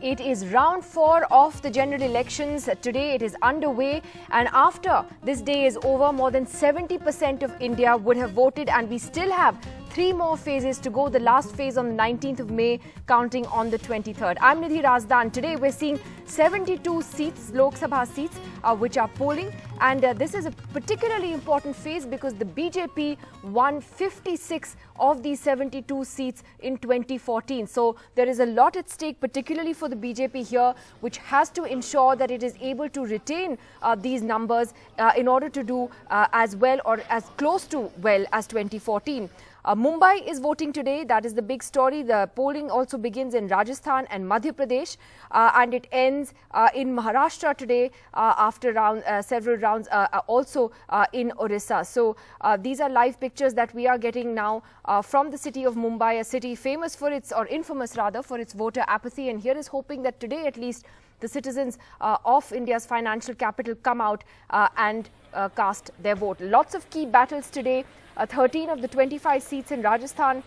It is round four of the general elections. Today it is underway, and after this day is over, more than 70% of India would have voted, and we still have three more phases to go. The last phase on the 19th of May, counting on the 23rd. I'm Nidhi Razdan. Today we're seeing 72 seats, Lok Sabha seats, uh, which are polling, and uh, this is a particularly important phase because the BJP won 56 of these 72 seats in 2014. So there is a lot at stake, particularly for the BJP here, which has to ensure that it is able to retain uh, these numbers uh, in order to do uh, as well or as close to well as 2014. Uh, Mumbai is voting today. That is the big story. The polling also begins in Rajasthan and Madhya Pradesh, uh, and it ends uh, in Maharashtra today uh, after round, uh, several rounds, uh, also in Orissa. So these are live pictures that we are getting now from the city of Mumbai, a city famous for its, or infamous rather, for its voter apathy. And here is hoping that today at least the citizens of India's financial capital come out and cast their vote. Lots of key battles today. Uh, 13 of the 25 seats in Rajasthan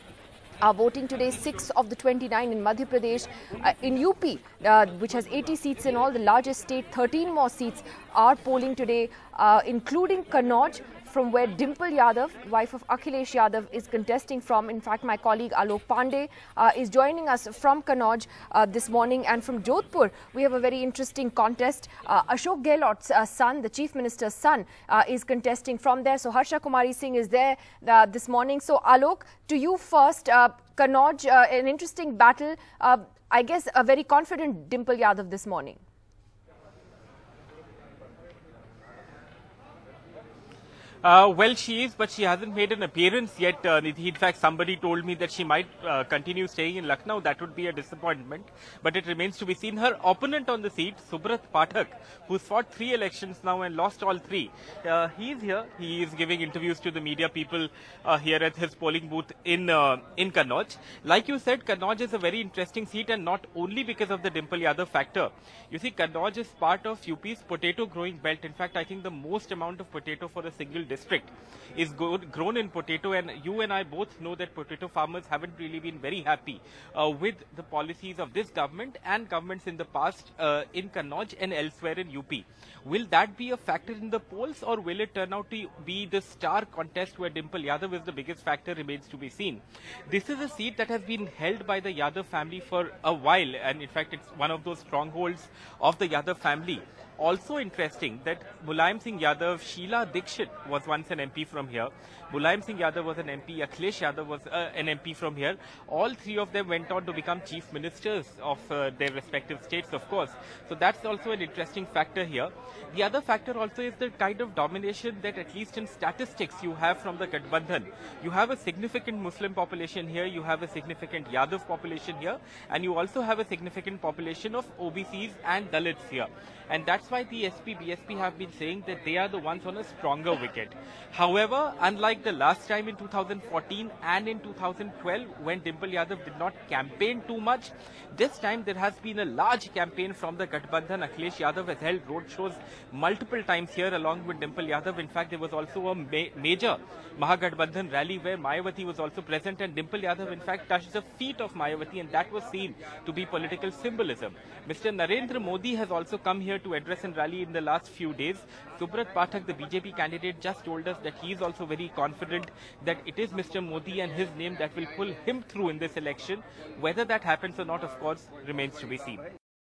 are voting today, 6 of the 29 in Madhya Pradesh. Uh, in UP, uh, which has 80 seats in all, the largest state, 13 more seats are polling today, uh, including Kannauj, from where Dimple Yadav, wife of Akhilesh Yadav, is contesting from. In fact, my colleague Alok Pandey uh, is joining us from Kannauj uh, this morning. And from Jodhpur, we have a very interesting contest. Uh, Ashok Gehlot's uh, son, the Chief Minister's son, uh, is contesting from there. So Harsha Kumari Singh is there uh, this morning. So Alok, to you first, Kannauj, an interesting battle. I guess a very confident Dimple Yadav this morning. Uh, well, she is, but she hasn't made an appearance yet, uh, Nidhi. In fact, somebody told me that she might uh, continue staying in Lucknow. That would be a disappointment. But it remains to be seen. Her opponent on the seat, Subrat Pathak, who's fought three elections now and lost all three, uh, he's here. He is giving interviews to the media people uh, here at his polling booth in uh, in Kannauj. Like you said, Kannauj is a very interesting seat, and not only because of the Dimple Yadav factor. You see, Kannauj is part of UP's potato growing belt. In fact, I think the most amount of potato for a single district is grown in potato and you and I both know that potato farmers haven't really been very happy uh, with the policies of this government and governments in the past uh, in Kannauj and elsewhere in UP. Will that be a factor in the polls or will it turn out to be the star contest where Dimple Yadav is the biggest factor remains to be seen. This is a seat that has been held by the Yadav family for a while and in fact it's one of those strongholds of the Yadav family. Also interesting that Mulayam Singh Yadav, Sheila Dikshit was once an MP from here. Mulayam Singh Yadav was an MP, Akhilesh Yadav was uh, an MP from here. All three of them went on to become chief ministers of uh, their respective states, of course. So that's also an interesting factor here. The other factor also is the kind of domination that at least in statistics you have from the Gathbandhan. You have a significant Muslim population here, you have a significant Yadav population here, and you also have a significant population of OBCs and Dalits here. And that's why the SP, BSP have been saying that they are the ones on a stronger wicket. However, unlike the last time in 2014 and in 2012 when Dimple Yadav did not campaign too much, this time there has been a large campaign from the Gathbandhan. Akhilesh Yadav has held road shows multiple times here along with Dimple Yadav. In fact, there was also a ma major Mahagathbandhan rally where Mayawati was also present and Dimple Yadav in fact touched the feet of Mayawati and that was seen to be political symbolism. Mr. Narendra Modi has also come here to address and rally in the last few days. Subrat Pathak, the BJP candidate, just told us that he is also very confident that it is Mr. Modi and his name that will pull him through in this election. Whether that happens or not, of course, remains to be seen.